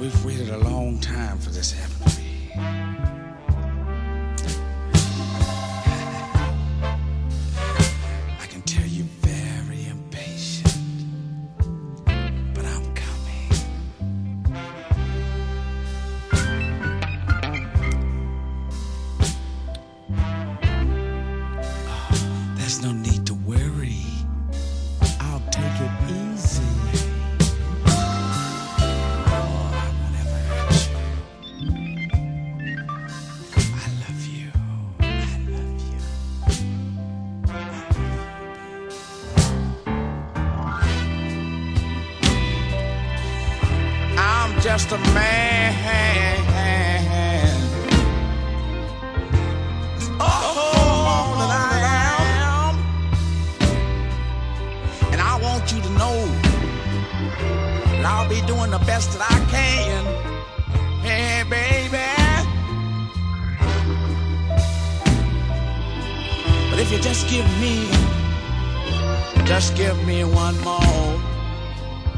we've waited a long time for this, haven't we? If you just give me, just give me one more,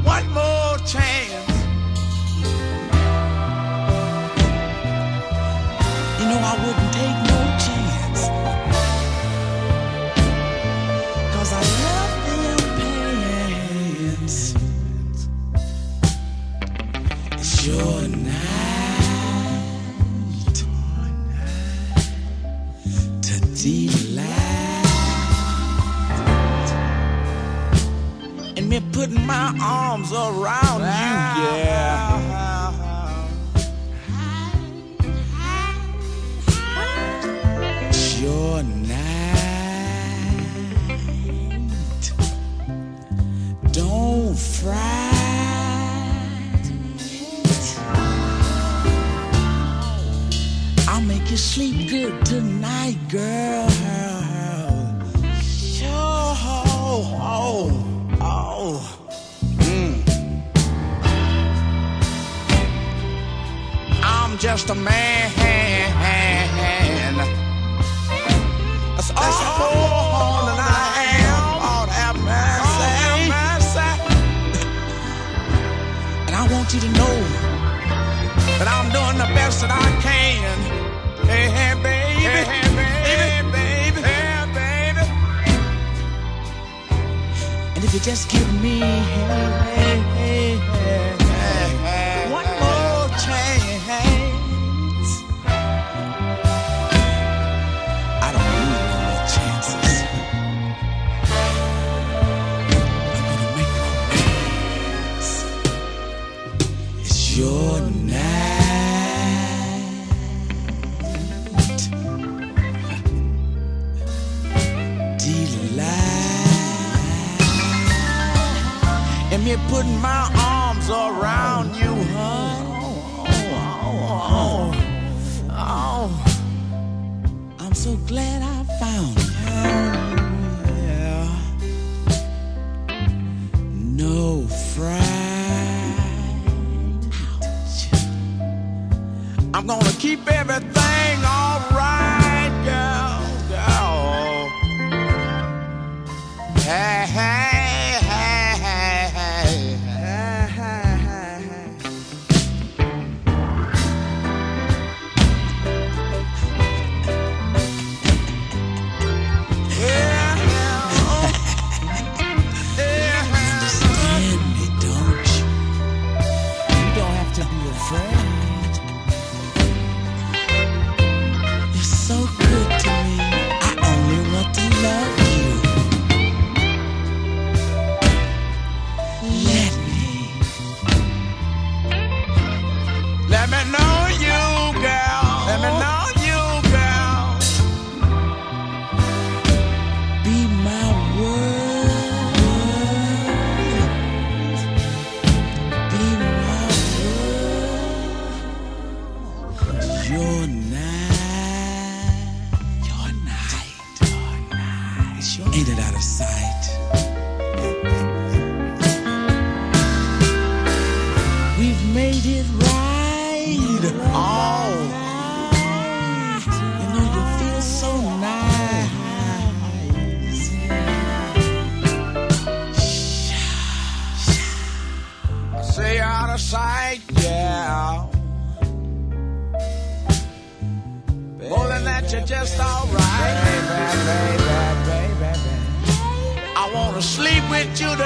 one more chance. You know I wouldn't take putting my arms around you, yeah. Your night. Don't fret. I'll make you sleep good tonight, girl. Just a man. That's all that I am. Lord have mercy. And I want you to know that I'm doing the best that I can. Hey, hey, baby. Hey, baby. baby. Hey, baby. And if you just give me hey, hey, putting my arms around you, huh? Oh, oh, oh. I'm so glad I found you. Yeah. No fright. I'm gonna keep everything alright, girl, girl. Hey, hey,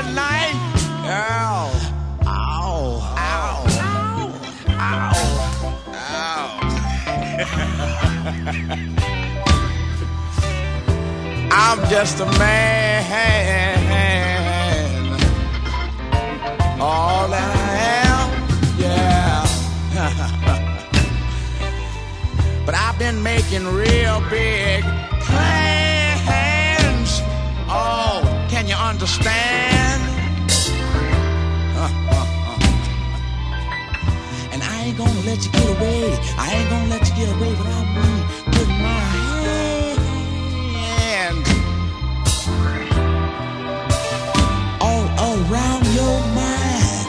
tonight. Ow. Ow. Ow. Ow. Ow. I'm just a man. All that I am, yeah. but I've been making real big understand? and I ain't gonna let you get away. I ain't gonna let you get away without me putting my hand all around your mind.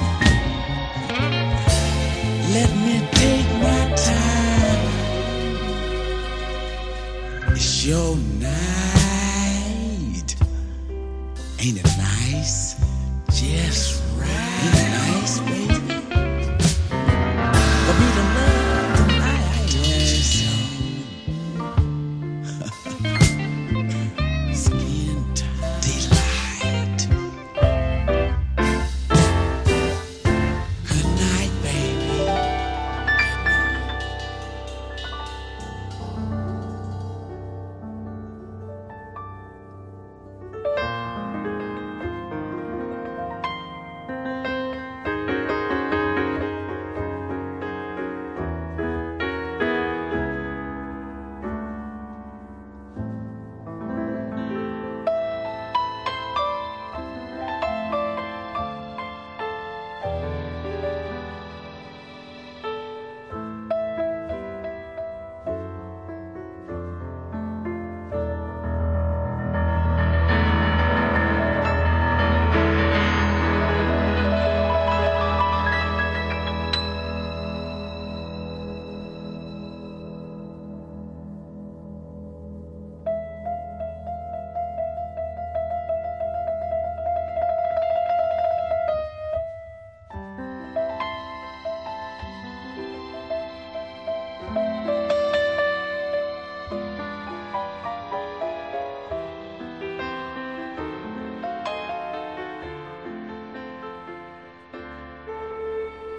Let me take my time. It's your night. Ain't it nice? Just right. Ain't it nice, baby?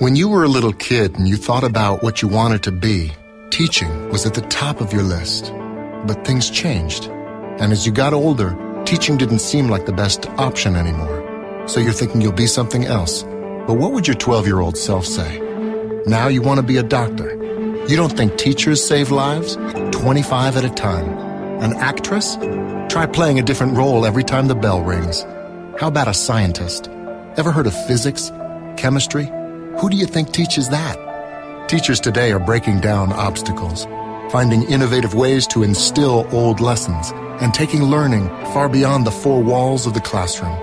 When you were a little kid and you thought about what you wanted to be, teaching was at the top of your list. But things changed. And as you got older, teaching didn't seem like the best option anymore. So you're thinking you'll be something else. But what would your 12 year old self say? Now you want to be a doctor. You don't think teachers save lives? 25 at a time. An actress? Try playing a different role every time the bell rings. How about a scientist? Ever heard of physics? Chemistry? Who do you think teaches that? Teachers today are breaking down obstacles, finding innovative ways to instill old lessons, and taking learning far beyond the four walls of the classroom.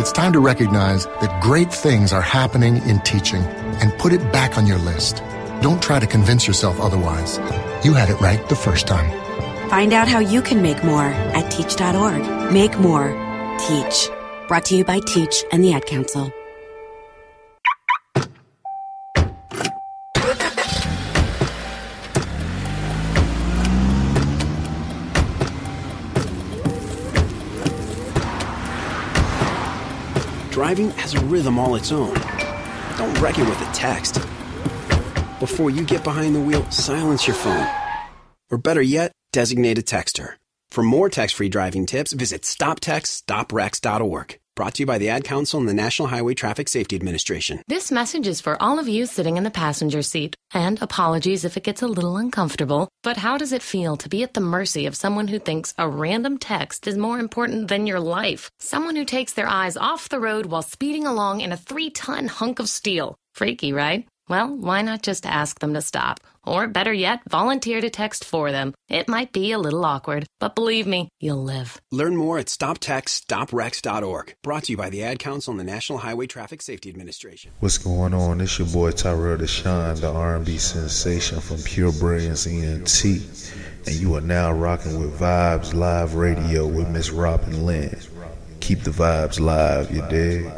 It's time to recognize that great things are happening in teaching and put it back on your list. Don't try to convince yourself otherwise. You had it right the first time. Find out how you can make more at teach.org. Make more. Teach. Brought to you by Teach and the Ad Council. Driving has a rhythm all its own. Don't wreck it with a text. Before you get behind the wheel, silence your phone. Or better yet, designate a texter. For more text-free driving tips, visit stoptextsstopwrecks.org. Brought to you by the Ad Council and the National Highway Traffic Safety Administration. This message is for all of you sitting in the passenger seat. And apologies if it gets a little uncomfortable. But how does it feel to be at the mercy of someone who thinks a random text is more important than your life? Someone who takes their eyes off the road while speeding along in a three ton hunk of steel. Freaky, right? Well, why not just ask them to stop? Or better yet, volunteer to text for them. It might be a little awkward, but believe me, you'll live. Learn more at stoptextsstopwrecks.org. Brought to you by the Ad Council and the National Highway Traffic Safety Administration. What's going on? It's your boy Tyrell Deshawn, the R&B sensation from Pure Brilliance ENT, and you are now rocking with Vibes Live Radio with Miss Robin Lynne. Keep the vibes live, you dig?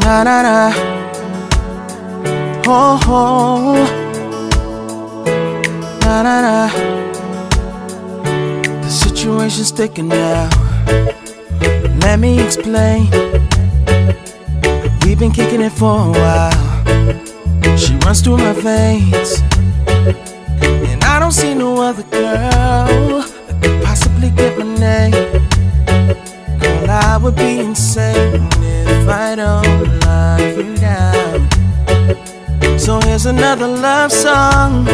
na na na. Oh, oh. na na na. The situation's sticking now. Let me explain. We've been kicking it for a while. She runs through my veins. And I don't see no other girl that could possibly get my name. Girl, I would be insane if I don't lock you. So here's another love song.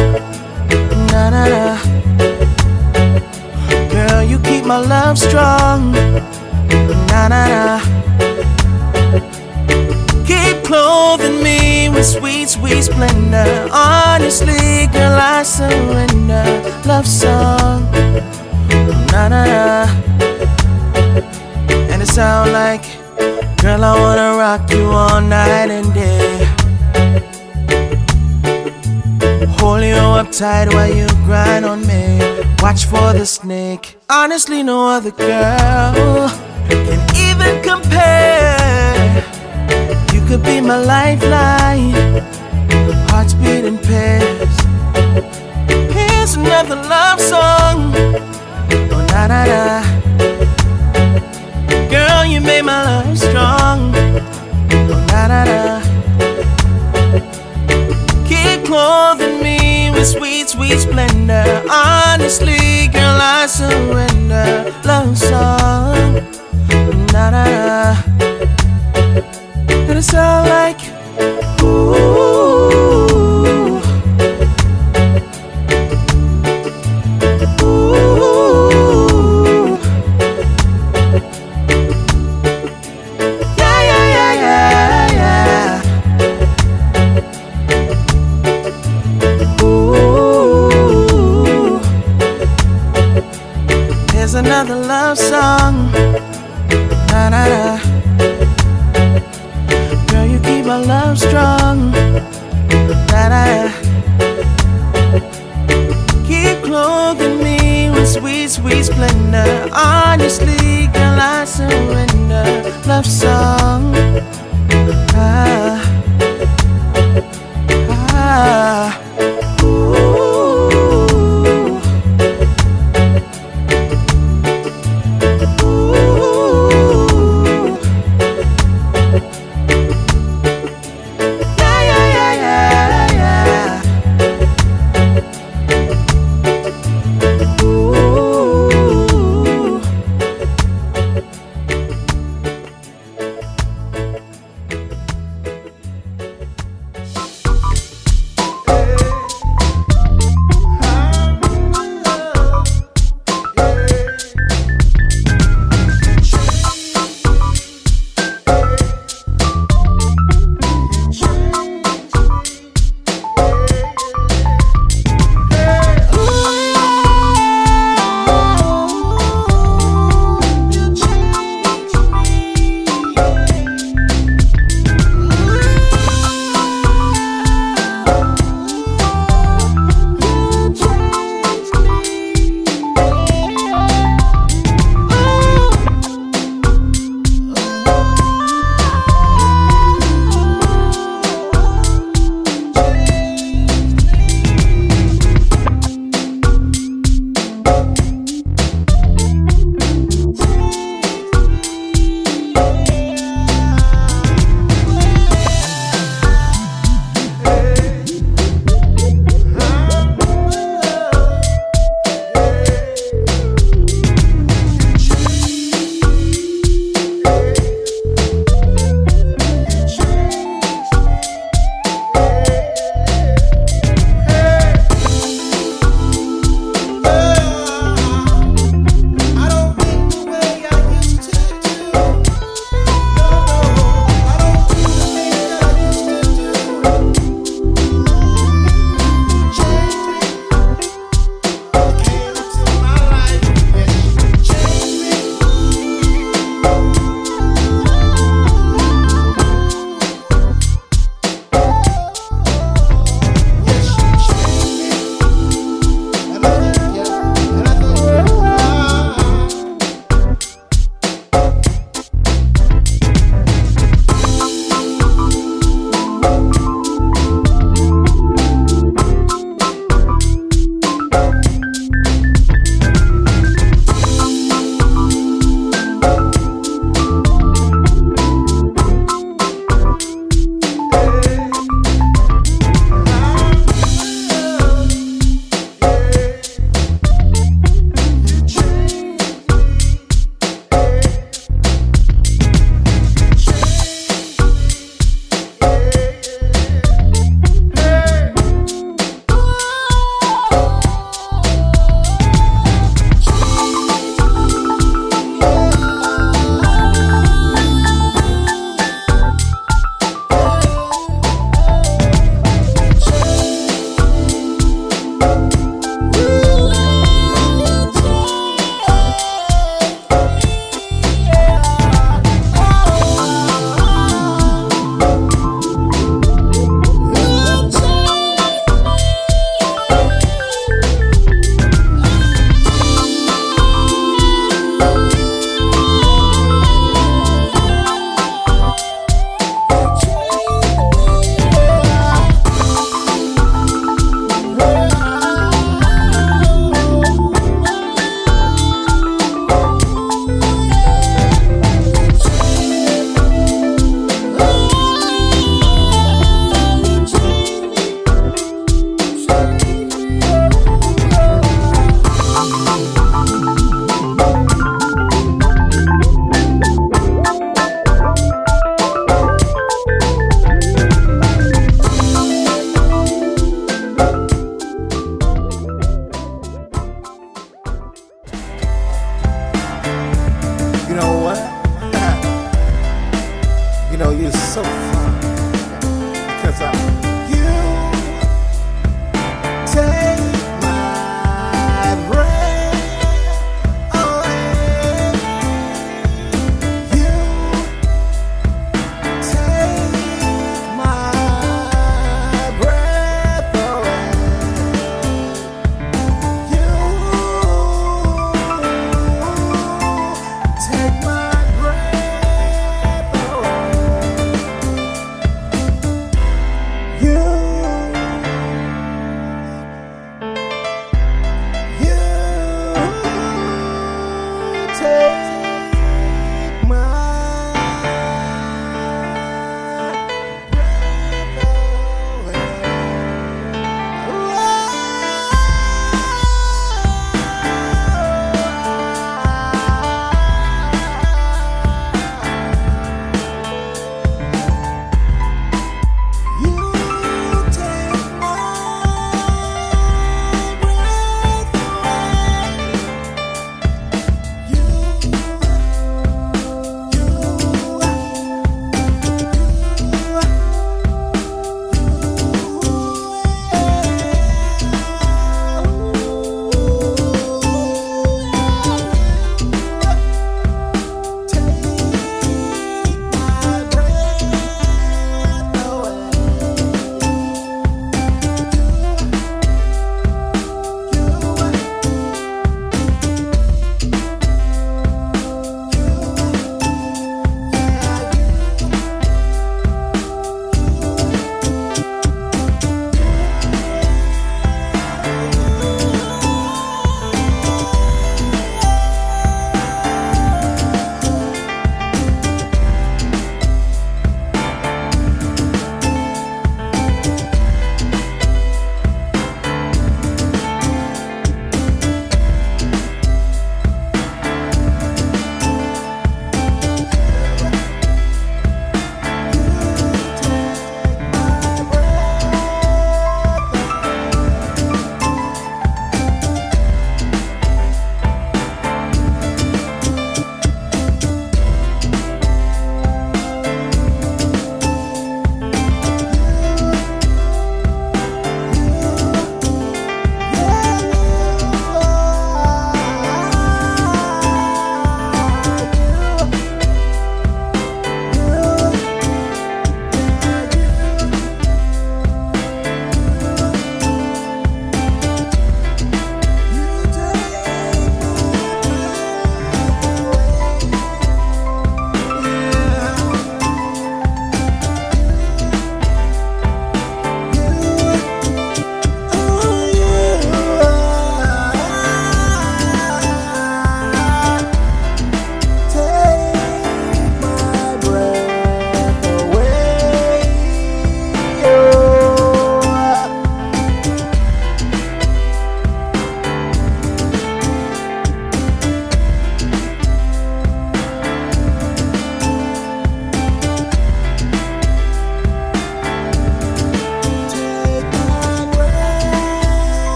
Na na na. Girl, you keep my love strong. Na na na. Keep clothing me with sweet, sweet splendor. Honestly, girl, I surrender. Love song. Na na na. And it sound like, girl, I wanna rock you all night and day. Hold you up tight while you grind on me. Watch for the snake. Honestly, no other girl can even compare. You could be my lifeline. Hearts beat in pairs. Here's another love song. Oh, na na na. Girl, you made my love strong. Oh, na na na. Clothing me with sweet, sweet splendor. Honestly, girl, I surrender. Love song. Na na. And it sound like. Ooh. Another love song. Na na na. Girl, you keep my love strong. Na na. Keep clothing me with sweet, sweet splendor. Honestly, girl, I surrender. Love song.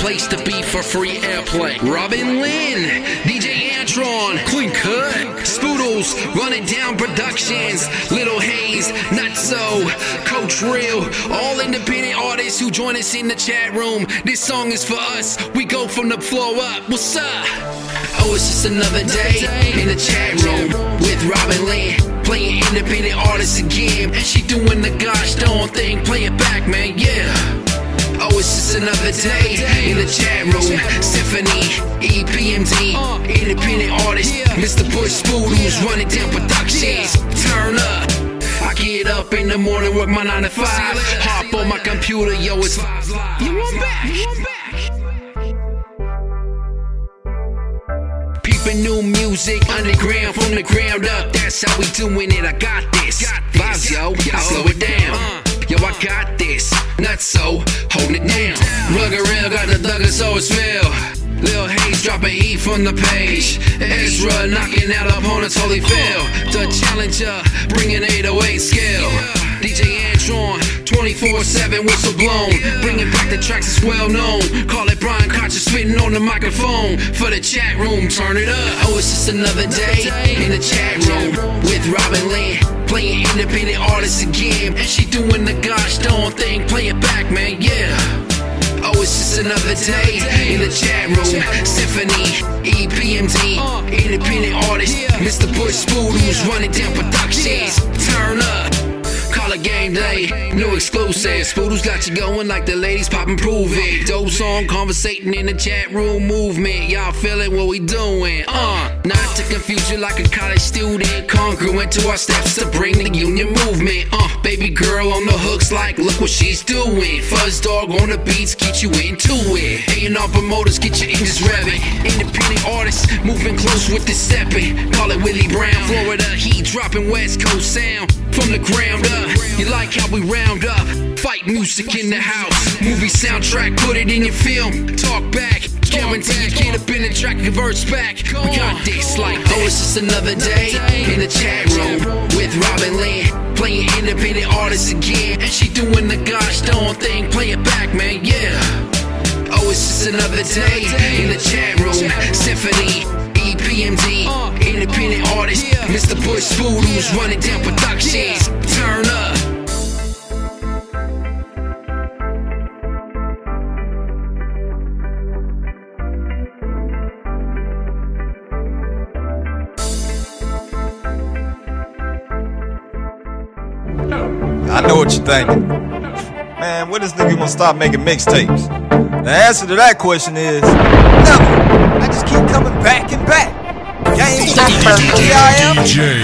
Place to be for free airplay. Robin Lynne, DJ Antron, Clean Cut, Spoodles, Running Down Productions, Little Hayes, Not So, Coach Real, all independent artists who join us in the chat room. This song is for us. We go from the floor up. What's up? Oh, it's just another day in the chat room with Robin Lynne. Playing independent artists again. And she doing the gosh darn thing. Play it back, man, yeah. Oh, it's just another day in the chat room. Symphony, EPMD, independent artist, Mr. Bush Spoodles, running down productions. Turn up. I get up in the morning, work my 9 to 5. Hop on my computer, yo, it's live. You want back? You want back? Peeping new music, underground from the ground up. That's how we doing it. I got this. Vibes, yo. I slow it down. Uh. Yo, I got this. Not so, holding it down. Rugger real, got the thugger, so it's feel. Lil Hayes dropping heat from the page. Ezra knocking out opponents, holy fail. The challenger, bringing 808 skill. DJ Antron, 24-7 whistle blown. Bringing back the tracks that's well known. Call it Brian Kocher spitting on the microphone. For the chat room, turn it up. Oh, it's just another day in the chat room with Robin Lynne. Playing independent artists again. And she doing the gosh darn thing. Play it back, man, yeah. Oh, it's just another day in the chat room. Symphony, EPMD, independent artist, Mr. Bush Spoodles, running down productions. Turn up. Call it game day, new exclusive. Spoodles got you going like the ladies poppin' prove it. Dope song, conversating in the chat room movement. Y'all feeling what we doing? Uh, not to confuse you like a college student. Congruent to our steps to bring the union movement. Uh, baby girl on the hooks, like look what she's doing. Fuzz dog on the beats, get you into it. A&R promoters, get your engines revving. Independent artists moving close with the stepping. Call it Willie Brown, Florida heat dropping West Coast sound from the ground up. You like how we round up? Fight music in the house. Movie soundtrack, put it in your film. Talk back. Guarantee you get up in the track, converts back. We got this like, oh, it's just another day in the chat room with Robin Lynne. Playing independent artists again. And she doing the gosh darn thing. Play it back, man, yeah. Oh, it's just another day in the chat room. Symphony, Independent artist, Mr. Bush running down productions. Turn up. I know what you're thinking. Man, when this nigga gonna stop making mixtapes? The answer to that question is never. I just keep coming back and back. Game I am.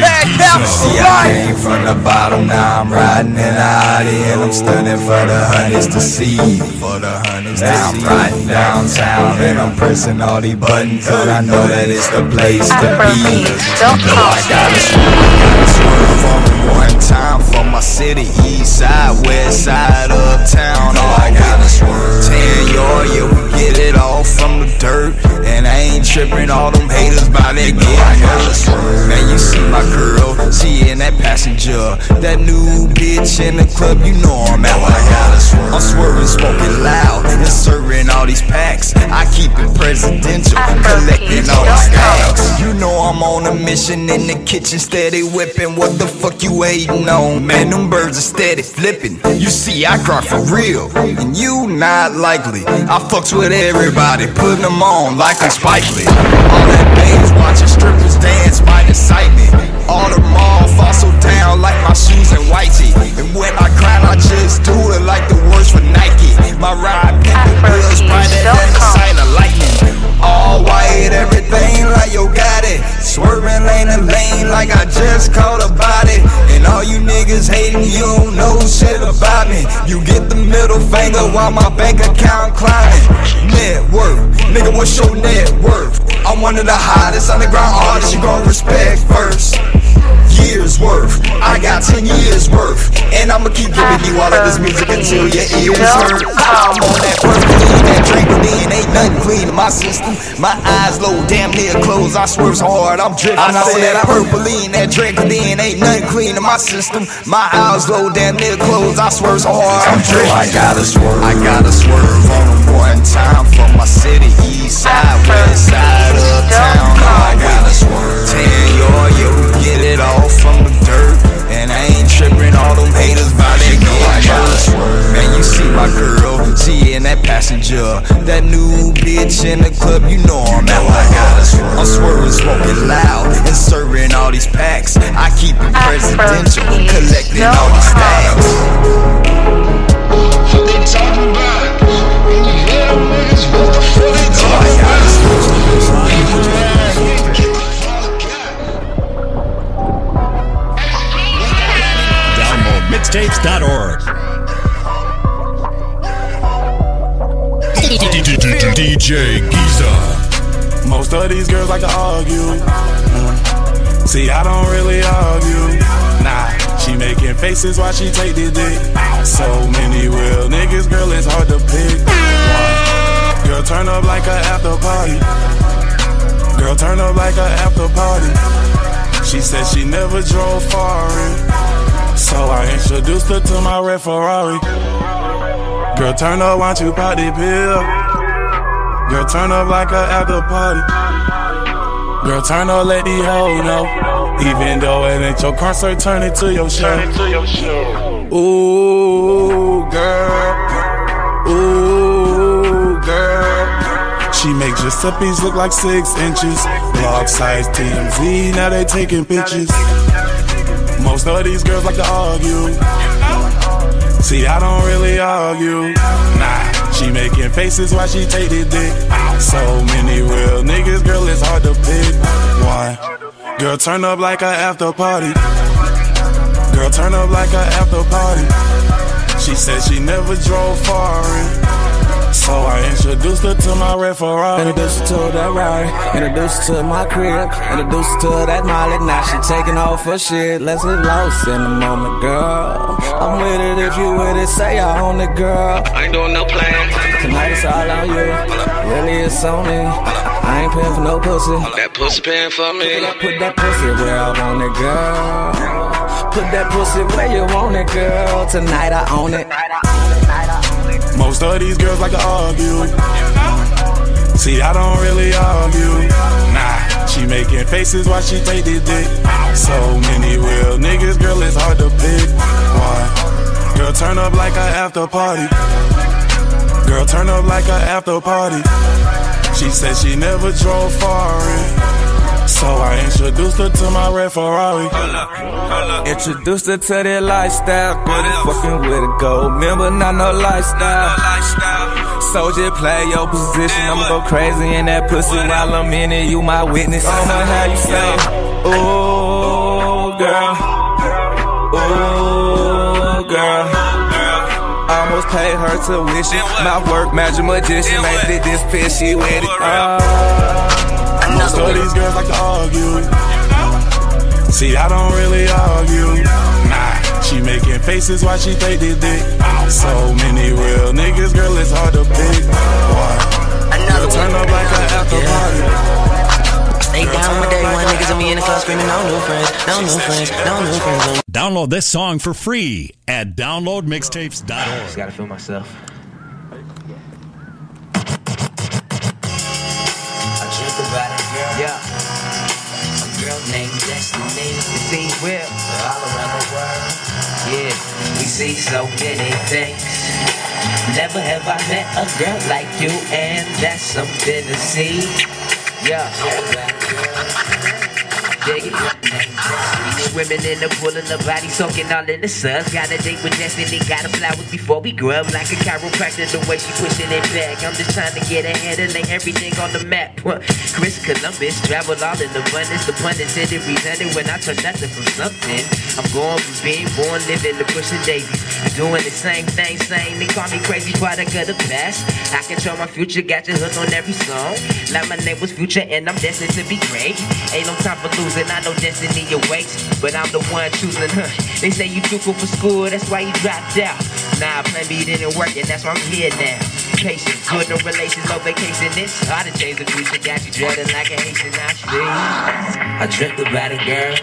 Bad capital, See, I came from the bottom, now I'm riding in the Audi, and I'm stunning for the honeys to see. For the honeys Now I'm riding downtown, and I'm pressing all these buttons, cause I know that it's the place to be. Know I gotta swerve, gotta on one time for my city, east side, west side, uptown. Oh, I gotta swerve. Ten yard, yeah, we get it all from the dirt, and I ain't tripping all them haters by that my girl, she in that passenger, that new bitch in the club, you know I'm at my house. I'm swerving, smoking loud, and serving all these packs. I keep it presidential, collecting all the stacks. You know I'm on a mission in the kitchen, steady whipping. What the fuck you waiting on? Man, them birds are steady flipping. You see, I cry for real, and you not likely. I fucks with everybody, putting them on like I'm Spike Lee. All that babes watching strippers dance might excite me. All the mall fossil down like my shoes and whitey. And when I cry, I just do it like the words for Nike. My ride pick the brighter than the sight of lightning. All white, everything like yo got it. Swerving lane to lane like I just caught a body. And all you niggas hating, you don't know shit about me. You get the middle finger while my bank account climbing. Net worth, nigga, what's your net worth? I'm one of the hottest underground artists you gon' respect first. Years worth, I got 10 years worth. And I'ma keep giving you all of this music until your ears hurt. I'm on that first clean, that drink, then ain't nothing clean. clean in my system. My eyes low, damn near closed. I swerve so hard, I'm drifting. I know that I purple that Drecadine ain't nothing clean in my system. My eyes low, damn near closed. I swerve so hard, I'm drifting. I gotta swerve. I gotta swerve on them one time from my city, east side, west side of town. I gotta swerve. Ten yard, yeah, we all from the dirt. And I ain't tripping all them haters by that get Man, you see my girl, she in that passenger. That new bitch in the club, you know I'm at my I'm swerving, smoking loud, and serving all these packs. I keep it presidential, collecting all these stacks. What they talking about? Yeah, niggas, what the fuck they talking about? mixtapes.org. DJ Giza. Most of these girls like to argue. Mm. See, I don't really argue. Nah, she making faces while she take the dick. So many real niggas, girl, it's hard to pick. Girl, turn up like a after party. Girl, turn up like a after party. She said she never drove foreign. So I introduced her to my red Ferrari. Girl, turn up, want you pop the pill. Girl, turn up like a after party. Girl, turn up, let the hoe know. Even though it ain't your concert, turn it to your show. Ooh, girl. Ooh, girl. She makes Giuseppe's look like six inches. Blog size TMZ, now they taking pictures. Most of these girls like to argue. See, I don't really argue. Nah, she making faces while she take the dick. So many real niggas, girl, it's hard to pick one. Girl, turn up like a after party. Girl, turn up like a after party. She said she never drove foreign. So I introduced her to my red Ferrari. Introduced her to that Rari. Introduced her to my crib. Introduced her to that Molly. Now she taking off her shit. Let's get lost in the moment, girl. I'm with it if you with it. Say I own it, girl. I ain't doing no plan. Tonight it's all on you. Really, it's on me. I ain't paying for no pussy. That pussy paying for me. Put that pussy where I want it, girl. Put that pussy where you want it, girl. Tonight I own it. Most of these girls like to argue. See, I don't really argue. Nah, she making faces while she take the dick. So many real niggas, girl, it's hard to pick one. Girl, turn up like a after party. Girl, turn up like a after party. She said she never drove foreign. So I introduced her to my red Ferrari. Introduced her to that lifestyle. Really fucking with a gold member, not no lifestyle. Soldier, play your position. I'ma go crazy in that pussy while I'm in it. You my witness. I don't know how you say. Ooh, girl. Ooh, girl. I almost paid her tuition. My work, magic magician. Made it this piss, she with it. Uh, most of these girls like to argue. See, I don't really argue. Nah, she making faces while she take the dick. So many real niggas, girl, it's hard to pick one. Girl, turn up like an after party. Stay down with day one niggas and me in the club screaming, no new friends, no new friends, no new friends. Download this song for free at downloadmixtapes.org. Just gotta feel myself. Destiny. You see, we're all around the world. Yeah, we see so many things. Never have I met a girl like you, and that's something to see. Yeah. Dig it. Swimming in the pool and the body soaking all in the suds. Got a date with destiny, got a flowers before we grub. Like a chiropractor, the way she pushing it back. I'm just trying to get ahead and lay everything on the map. Chris Columbus traveled all in abundance. The pun intended, resented when I turn nothing from something. I'm going from being born, living the pushing daisies. Doing the same thing, same. they call me crazy, product of the past. I control my future, got your hook on every song. Like my name was Future, and I'm destined to be great. Ain't no time for losing, I know destiny awaits. But I'm the one choosing her. They say you too cool for school, that's why you dropped out. Nah, plan B didn't work, and that's why I'm here now. Patient, good, no relations, no vacation. To change the future, got you dreading like a Haitian. Now she I dreamt about a girl,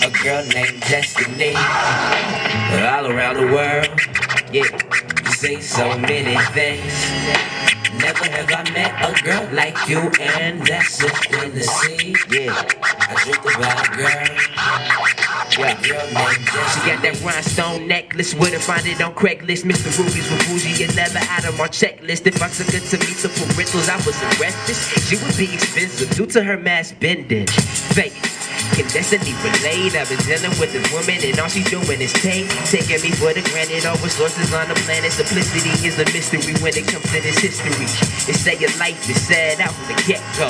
a girl named Destiny. All around the world, yeah, you see so many things. Never have I met a girl like you, and that's something to see. Yeah, I dreamt about a girl. Yeah, girl named Jessica. She got that rhinestone necklace her, find it on Craigslist. Mr. Rubies with bougie and leather out of my checklist. If I took her to meet the parentals, I was arrested. She would be expensive due to her mass bending. Fake. Destiny relate? I've been dealing with this woman and all she's doing is take Taking me for the granted. All resources on the planet. Simplicity is a mystery when it comes to this history. They say your life is sad out from the get-go.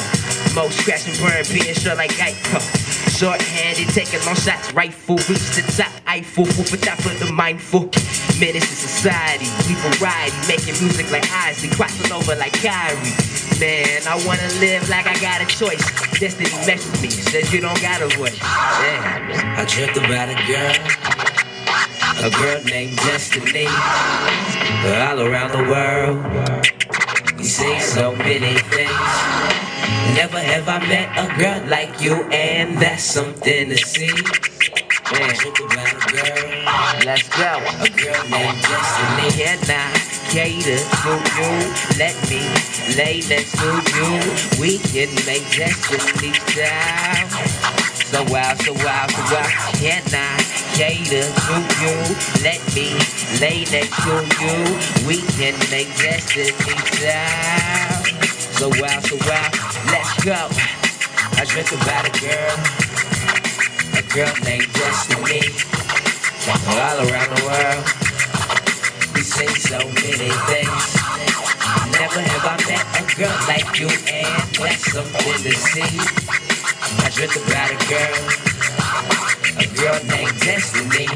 Most crash and burn being short like Geico Short-handed, taking long shots, rifle Reach the top, Eiffel, food for thought for the mindful Menace to society, we variety Making music like Isley, crossing over like Kyrie Man, I wanna live like I got a choice. Destiny with me, says you don't got a voice. Yeah. I dreamt about a girl, a girl named Destiny. All around the world, we see so many things. Never have I met a girl like you, and that's something to see. Man, think about a girl. Let's go. A girl named Destiny, and I cater to you. Let me lay next to you. We can make destiny style. So wild, so wild, so wild. Can I cater to you? Let me lay next to you. We can make destiny style. So wild, so wild. Let's go. I drink about a girl, a girl named Destiny. All around the world, we say so many things. Never have I met a girl like you, and that's something to see. I drink about a girl, a girl named Destiny.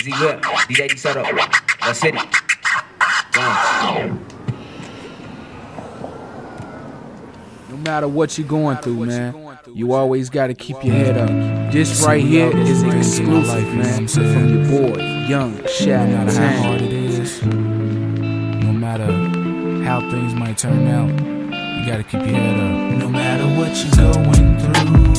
Z Whip, DJ Soto, La City. Boom. No matter what you're going through, man, you always got to keep your head up. This right here is exclusive, man, from your boy, Young Shaq. No matter how hard it is, no matter how things might turn out, you gotta keep your head up. No matter what you're going through,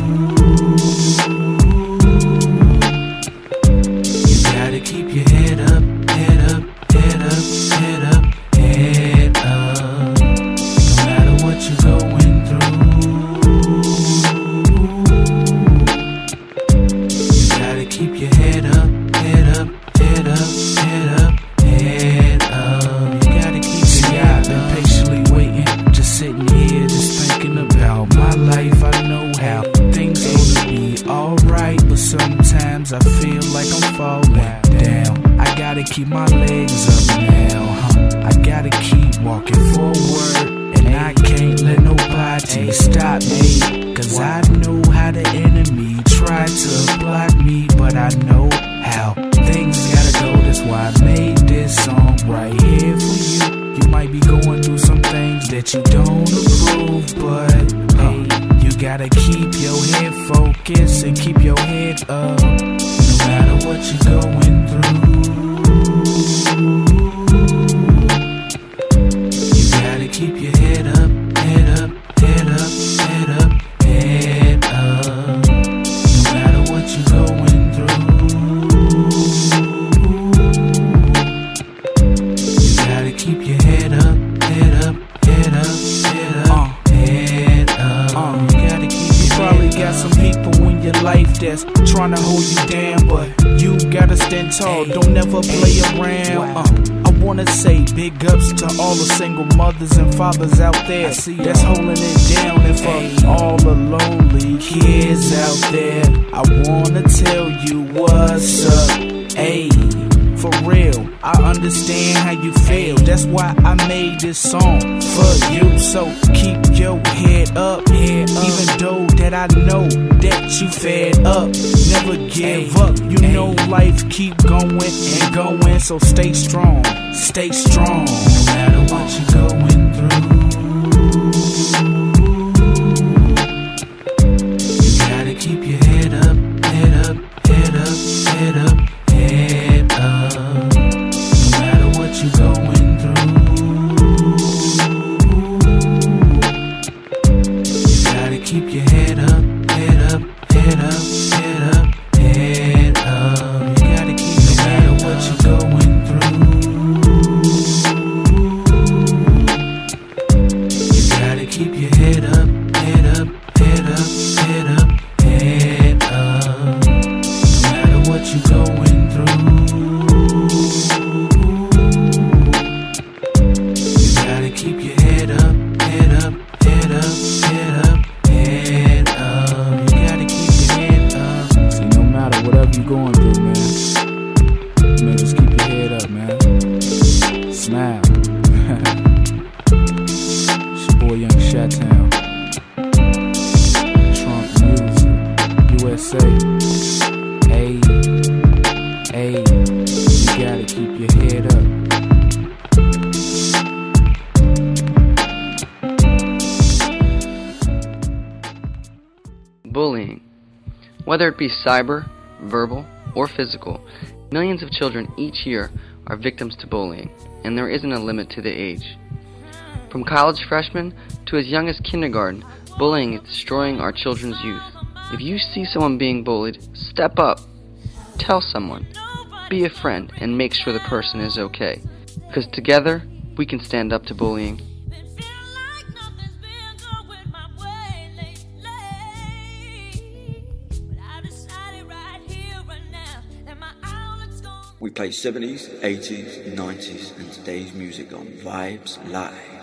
single mothers and fathers out there that's holding it down, and for all the lonely kids out there, I wanna tell you what's up. Ayy. For real, I understand how you feel. That's why I made this song for you. So keep your head up, head up. even though that I know that you fed up. Never give up. You know life keep going and going. So stay strong, stay strong. No matter what you're going sit up. Cyber, verbal, or physical, millions of children each year are victims to bullying, and there isn't a limit to the age. From college freshmen to as young as kindergarten, bullying is destroying our children's youth. If you see someone being bullied, step up. Tell someone. Be a friend and make sure the person is okay. Because together, we can stand up to bullying. Play 70s, 80s, 90s, and today's music on Vibes Live.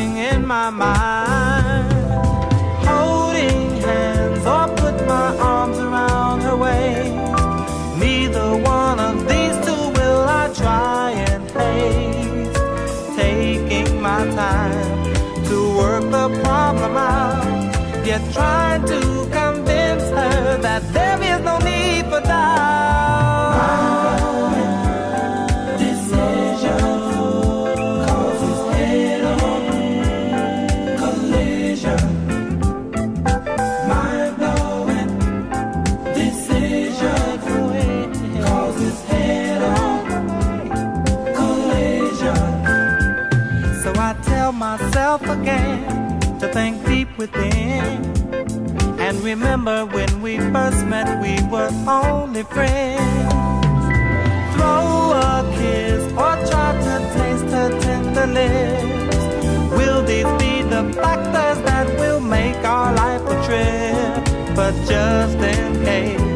rushing in my mind. Holding hands, or put my arms around her waist. Neither one of these two will I try and haste. Taking my time to work the problem out, yet trying to convince her that. within. And remember when we first met, we were only friends. Throw a kiss or try to taste her tender lips. Will these be the factors that will make our life a trip? But just in case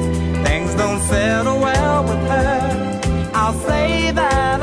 things don't settle well with her, I'll say that.